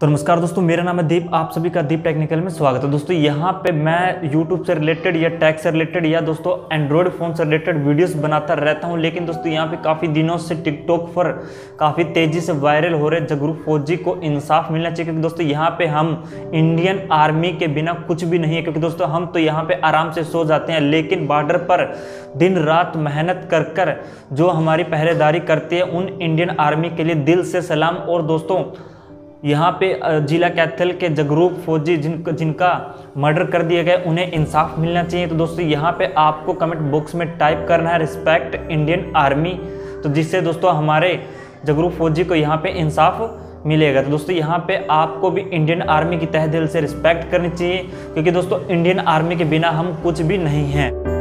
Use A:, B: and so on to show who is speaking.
A: तो नमस्कार दोस्तों, मेरा नाम है दीप। आप सभी का दीप टेक्निकल में स्वागत है। दोस्तों, यहाँ पे मैं यूट्यूब से रिलेटेड या टैक्स से रिलेटेड या दोस्तों एंड्रॉयड फ़ोन से रिलेटेड वीडियोस बनाता रहता हूँ। लेकिन दोस्तों, यहाँ पे काफ़ी दिनों से टिकटॉक पर काफ़ी तेज़ी से वायरल हो रहे जगरू फौजी को इंसाफ मिलना चाहिए। क्योंकि दोस्तों, यहाँ पर हम इंडियन आर्मी के बिना कुछ भी नहीं है। क्योंकि दोस्तों, हम तो यहाँ पर आराम से सो जाते हैं। लेकिन बॉर्डर पर दिन रात मेहनत कर कर जो हमारी पहरेदारी करती है, उन इंडियन आर्मी के लिए दिल से सलाम। और दोस्तों यहाँ पे जिला कैथल के जगरूप फौजी जिन, जिनका मर्डर कर दिया गया, उन्हें इंसाफ मिलना चाहिए। तो दोस्तों, यहाँ पे आपको कमेंट बॉक्स में टाइप करना है रिस्पेक्ट इंडियन आर्मी तो जिससे दोस्तों, हमारे जगरूप फौजी को यहाँ पे इंसाफ मिलेगा। तो दोस्तों, यहाँ पे आपको भी इंडियन आर्मी की तह दिल से रिस्पेक्ट करनी चाहिए, क्योंकि दोस्तों इंडियन आर्मी के बिना हम कुछ भी नहीं हैं।